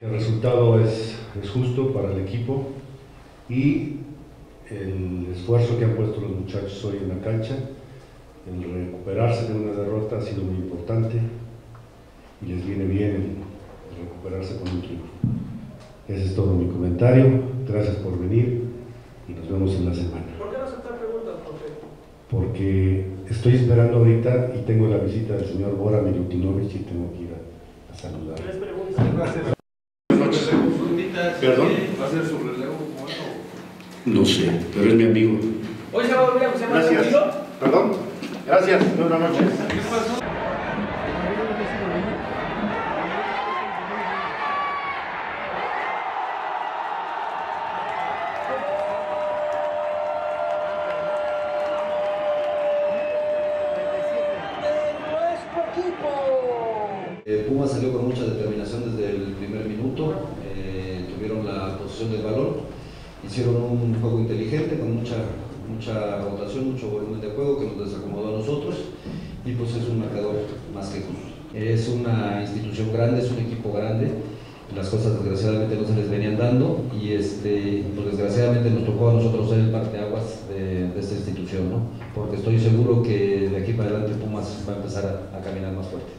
El resultado es, es justo para el equipo y el esfuerzo que han puesto los muchachos hoy en la cancha, el recuperarse de una derrota ha sido muy importante y les viene bien el recuperarse con un triunfo. Ese es todo mi comentario, gracias por venir y nos vemos en la semana. ¿Por qué no aceptar preguntas, Porque estoy esperando ahorita y tengo la visita del señor Bora Milutinovich y tengo que ir a, a saludar. Tres preguntas. Perdón. ¿Va a ser su relevo? No sé, pero es mi amigo. Hoy se va a volver a José Manuel Gracias. Perdón. Gracias. Buenas noches. ¿Qué pasó? Eh, Puma salió con mucha determinación desde el primer minuto, eh, tuvieron la posición del balón, hicieron un juego inteligente con mucha, mucha rotación, mucho volumen de juego que nos desacomodó a nosotros y pues es un marcador más que justo. Es una institución grande, es un equipo grande, las cosas desgraciadamente no se les venían dando y este, pues desgraciadamente nos tocó a nosotros ser el parteaguas de, de esta institución, ¿no? porque estoy seguro que de aquí para adelante Pumas va a empezar a- a caminar más fuerte.